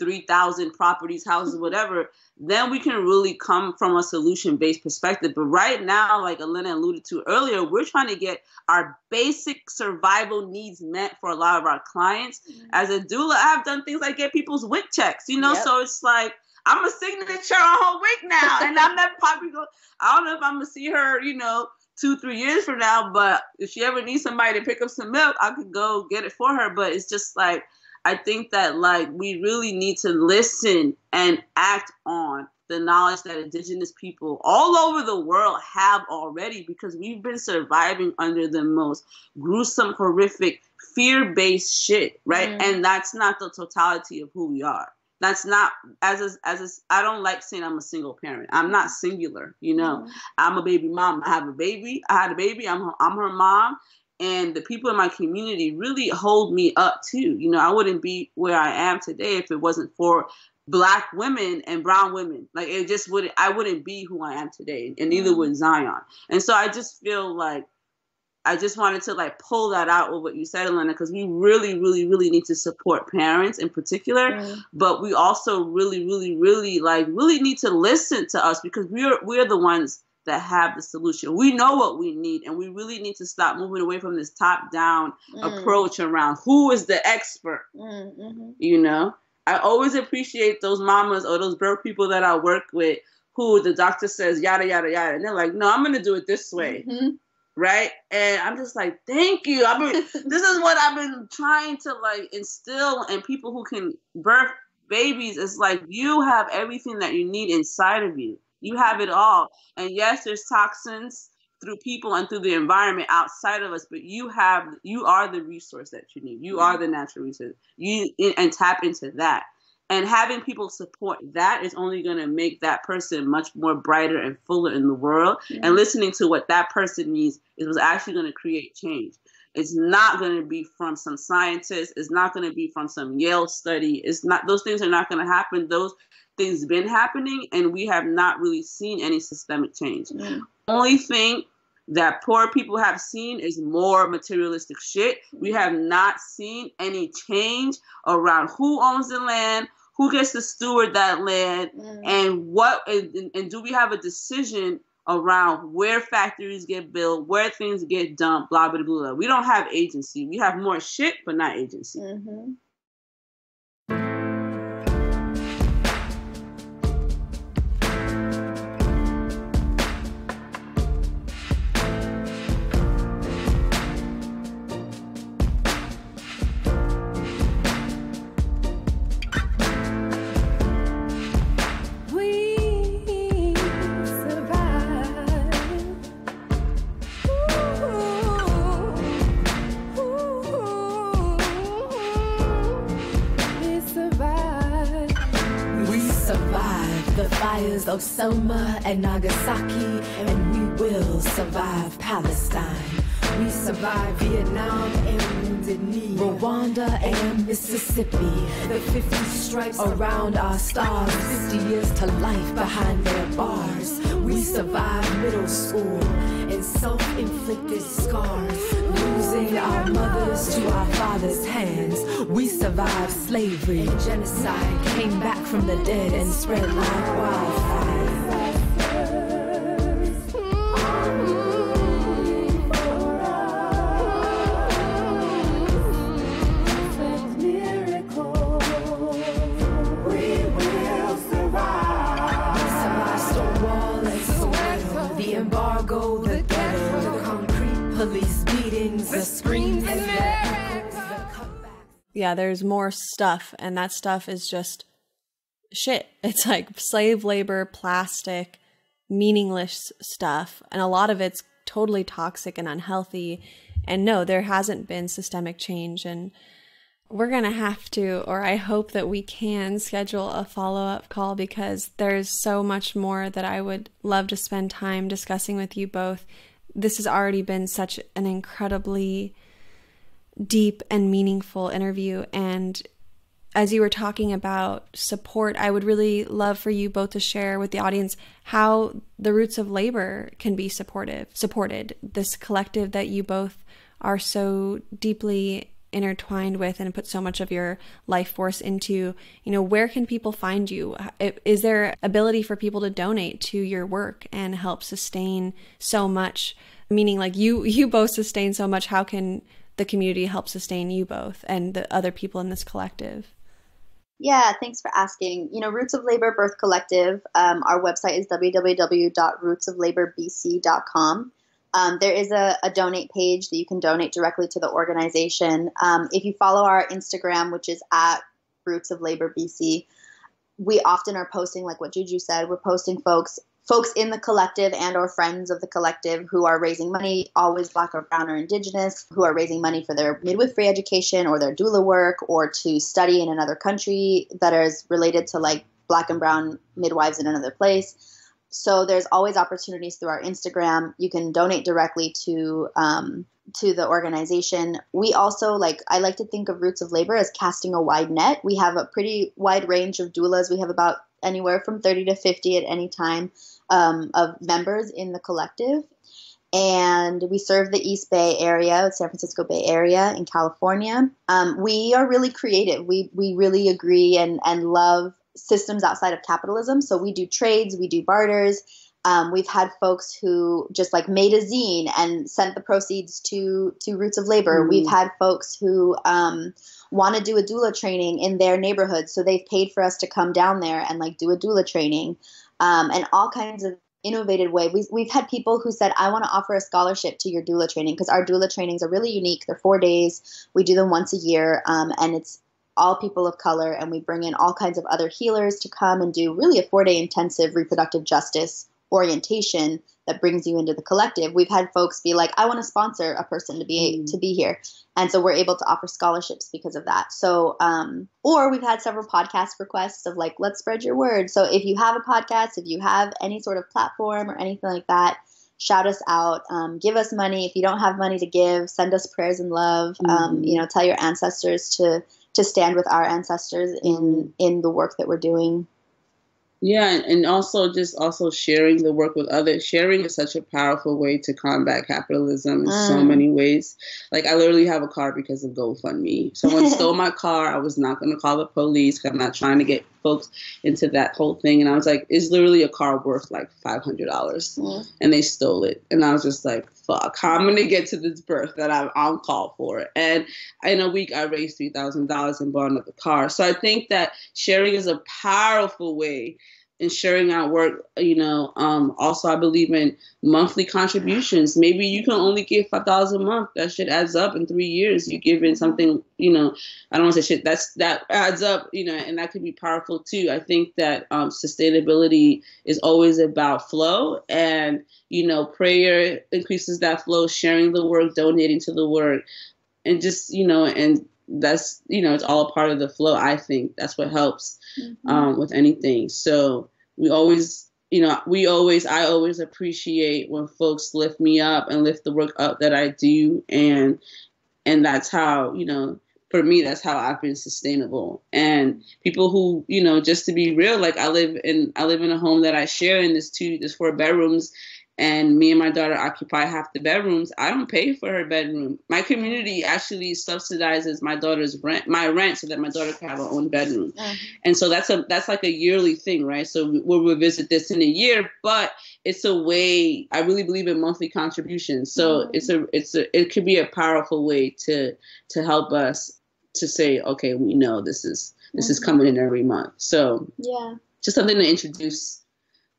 3,000 properties, houses, whatever, then we can really come from a solution based perspective. But right now, like Elena alluded to earlier, we're trying to get our basic survival needs met for a lot of our clients. Mm. As a doula, I've done things like get people's WIC checks, you know, yep. so it's like, I'm a signature on her WIC now, and I'm never probably go. I don't know if I'm gonna see her, you know, two three years from now. But if she ever needs somebody to pick up some milk, I could go get it for her. But it's just like I think that like we really need to listen and act on the knowledge that indigenous people all over the world have already because we've been surviving under the most gruesome, horrific, fear-based shit, right? Mm. And that's not the totality of who we are that's not as a, as a, I don't like saying I'm a single parent. I'm not singular, you know. Mm-hmm. I'm a baby mom. I have a baby. I had a baby. I'm her, I'm her mom, and the people in my community really hold me up too. You know, I wouldn't be where I am today if it wasn't for black women and brown women. Like it just wouldn't. I wouldn't be who I am today, and neither mm-hmm. would Zion. And so I just feel like I just wanted to like pull that out with what you said, Elena, because we really, really, really need to support parents in particular, but we also really, really, really like really need to listen to us because we're we're the ones that have the solution. We know what we need, and we really need to stop moving away from this top-down mm. approach around who is the expert. Mm, mm-hmm. You know, I always appreciate those mamas or those birth people that I work with who the doctor says yada yada yada, and they're like, "No, I'm gonna do it this way." Mm-hmm right? And I'm just like, thank you. I mean, this is what I've been trying to like instill in people who can birth babies. It's like you have everything that you need inside of you. You have it all. And yes, there's toxins through people and through the environment outside of us, but you have you are the resource that you need. You are the natural resource. You and tap into that and having people support that is only going to make that person much more brighter and fuller in the world. Yeah. and mm-hmm. listening to what that person needs is was actually going to create change. It's not going to be from some scientist it's not going to be from some yale study. It's not those things are not going to happen. Those things been happening and we have not really seen any systemic change. Yeah. only thing that poor people have seen is more materialistic shit. We mm-hmm. have not seen any change around who owns the land, who gets to steward that land mm. and what and, and, do we have a decision around where factories get built where things get dumped blah blah blah, blah. we don't have agency we have more shit but not agency mm-hmm. Selma and Nagasaki, and we will survive Palestine. We survive Vietnam and Denis, Rwanda and Mississippi. The 50 stripes around our stars, 50 years to life behind their bars. We survive middle school and self-inflicted scars losing our mothers to our fathers' hands. We survived slavery and genocide, came back from the dead and spread like wildfire. Yeah, there's more stuff, and that stuff is just shit. It's like slave labor, plastic, meaningless stuff, and a lot of it's totally toxic and unhealthy. And no, there hasn't been systemic change. And we're going to have to, or I hope that we can schedule a follow up call because there's so much more that I would love to spend time discussing with you both. This has already been such an incredibly deep and meaningful interview. And as you were talking about support, I would really love for you both to share with the audience how the roots of labor can be supportive, supported. This collective that you both are so deeply intertwined with and put so much of your life force into you know where can people find you is there ability for people to donate to your work and help sustain so much meaning like you you both sustain so much how can the community help sustain you both and the other people in this collective? Yeah, thanks for asking. You know, Roots of Labor Birth Collective, um, our website is www.rootsoflaborbc.com. Um, there is a, a, donate page that you can donate directly to the organization. Um, if you follow our Instagram, which is at Roots of Labor BC, we often are posting, like what Juju said, we're posting folks folks in the collective and or friends of the collective who are raising money always black or brown or indigenous who are raising money for their midwifery education or their doula work or to study in another country that is related to like black and brown midwives in another place so there's always opportunities through our instagram you can donate directly to um, to the organization we also like i like to think of roots of labor as casting a wide net we have a pretty wide range of doulas we have about anywhere from 30 to 50 at any time um, of members in the collective. And we serve the East Bay area, San Francisco Bay Area in California. Um, we are really creative. We, we really agree and, and love systems outside of capitalism. So we do trades, we do barters. Um, we've had folks who just like made a zine and sent the proceeds to to Roots of Labor. Mm. We've had folks who um, want to do a doula training in their neighborhood, so they've paid for us to come down there and like do a doula training um, and all kinds of innovative way. We've, we've had people who said, I want to offer a scholarship to your doula training because our doula trainings are really unique. They're four days. We do them once a year, um, and it's all people of color. And we bring in all kinds of other healers to come and do really a four day intensive reproductive justice orientation that brings you into the collective. We've had folks be like, I want to sponsor a person to be mm. to be here, and so we're able to offer scholarships because of that. So, um, or we've had several podcast requests of like, let's spread your word. So if you have a podcast, if you have any sort of platform or anything like that. Shout us out. Um, give us money. If you don't have money to give, send us prayers and love. Mm. Um, you know, tell your ancestors to to stand with our ancestors in mm. in the work that we're doing. Yeah, and also just also sharing the work with others. Sharing is such a powerful way to combat capitalism in mm. so many ways. Like I literally have a car because of GoFundMe. Someone stole my car. I was not going to call the police because I'm not trying to get folks into that whole thing. And I was like, is literally a car worth like five hundred dollars, mm. and they stole it. And I was just like, fuck, how am I gonna get to this birth that I'm on call for? And in a week, I raised three thousand dollars and bought another car. So I think that sharing is a powerful way in sharing our work. You know, um, also I believe in monthly contributions. Maybe you can only give five dollars a month. That shit adds up in three years. You give in something. You know, I don't want to say shit. That's that adds up. You know, and that could be powerful too. I think that um, sustainability is always about flow and you know, prayer increases that flow, sharing the work, donating to the work, and just, you know, and that's, you know, it's all a part of the flow. I think that's what helps mm-hmm. um, with anything. So we always, you know, we always, I always appreciate when folks lift me up and lift the work up that I do. And, and that's how, you know, for me, that's how I've been sustainable. And people who, you know, just to be real, like I live in, I live in a home that I share in this two, there's four bedrooms and me and my daughter occupy half the bedrooms, I don't pay for her bedroom. My community actually subsidizes my daughter's rent, my rent, so that my daughter can have her own bedroom. Mm-hmm. And so that's a that's like a yearly thing, right? So we'll revisit this in a year, but it's a way. I really believe in monthly contributions, so mm-hmm. it's a it's a it could be a powerful way to to help us to say, okay, we know this is this mm-hmm. is coming in every month. So yeah, just something to introduce,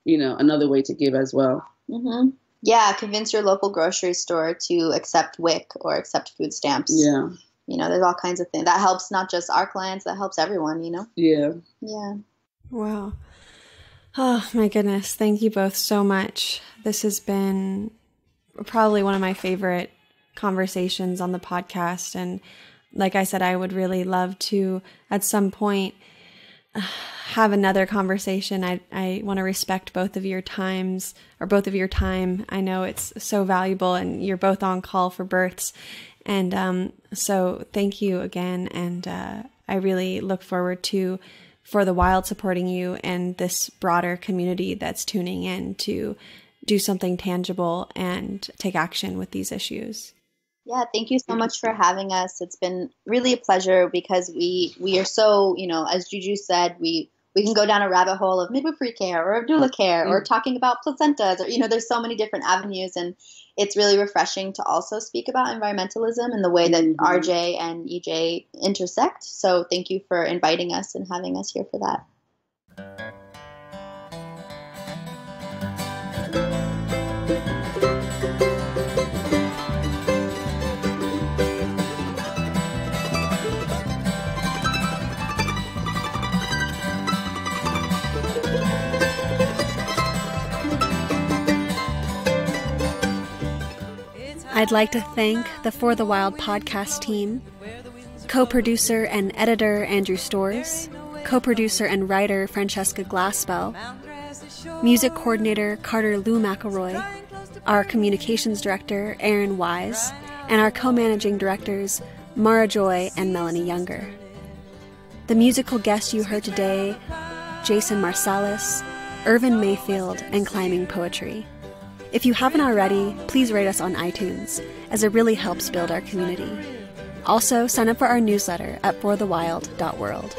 you know, another way to give as well. Mm-hmm. Yeah, convince your local grocery store to accept WIC or accept food stamps. Yeah. you know, there's all kinds of things that helps not just our clients, that helps everyone, you know? Yeah. Yeah. Wow. Oh my goodness. Thank you both so much. This has been probably one of my favorite conversations on the podcast. And like I said, I would really love to at some point have another conversation. I, I want to respect both of your times or both of your time. I know it's so valuable and you're both on call for births. And um, so thank you again. And uh, I really look forward to for the wild supporting you and this broader community that's tuning in to do something tangible and take action with these issues. Yeah, thank you so much for having us. It's been really a pleasure because we we are so, you know, as Juju said, we we can go down a rabbit hole of midwifery care or of doula care or mm. talking about placentas or you know, there's so many different avenues and it's really refreshing to also speak about environmentalism and the way that mm-hmm. RJ and EJ intersect. So thank you for inviting us and having us here for that. I'd like to thank the For the Wild podcast team, co producer and editor Andrew Stores, co producer and writer Francesca Glassbell, music coordinator Carter Lou McElroy, our communications director Aaron Wise, and our co managing directors Mara Joy and Melanie Younger. The musical guests you heard today Jason Marsalis, Irvin Mayfield, and Climbing PoeTree. If you haven't already, please rate us on iTunes, as it really helps build our community. Also, sign up for our newsletter at forthewild.world.